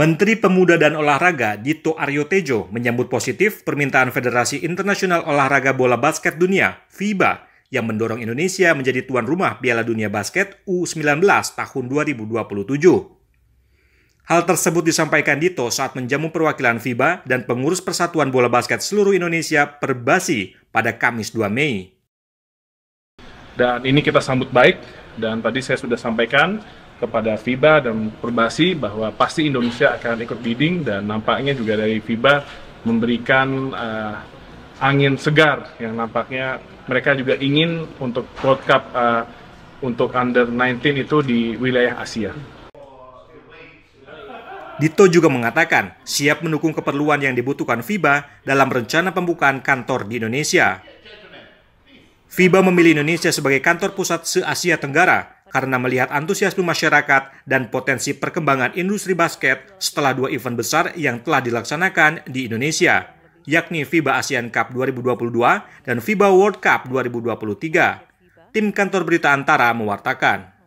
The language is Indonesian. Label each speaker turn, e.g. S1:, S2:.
S1: Menteri Pemuda dan Olahraga Dito Aryo Tejo menyambut positif permintaan Federasi Internasional Olahraga Bola Basket Dunia (FIBA) yang mendorong Indonesia menjadi tuan rumah Piala Dunia Basket U19 tahun 2027. Hal tersebut disampaikan Dito saat menjamu perwakilan FIBA dan pengurus Persatuan Bola Basket seluruh Indonesia Perbasi pada Kamis 2 Mei.
S2: Dan ini kita sambut baik dan tadi saya sudah sampaikan kepada FIBA dan Perbasi bahwa pasti Indonesia akan ikut bidding dan nampaknya juga dari FIBA memberikan uh, angin segar yang nampaknya mereka juga ingin untuk World Cup uh, untuk under 19 itu di wilayah Asia.
S1: Dito juga mengatakan siap mendukung keperluan yang dibutuhkan FIBA dalam rencana pembukaan kantor di Indonesia. FIBA memilih Indonesia sebagai kantor pusat se-Asia Tenggara karena melihat antusiasme masyarakat dan potensi perkembangan industri basket setelah dua event besar yang telah dilaksanakan di Indonesia, yakni FIBA ASEAN Cup 2022 dan FIBA World Cup 2023. Tim kantor berita Antara mewartakan.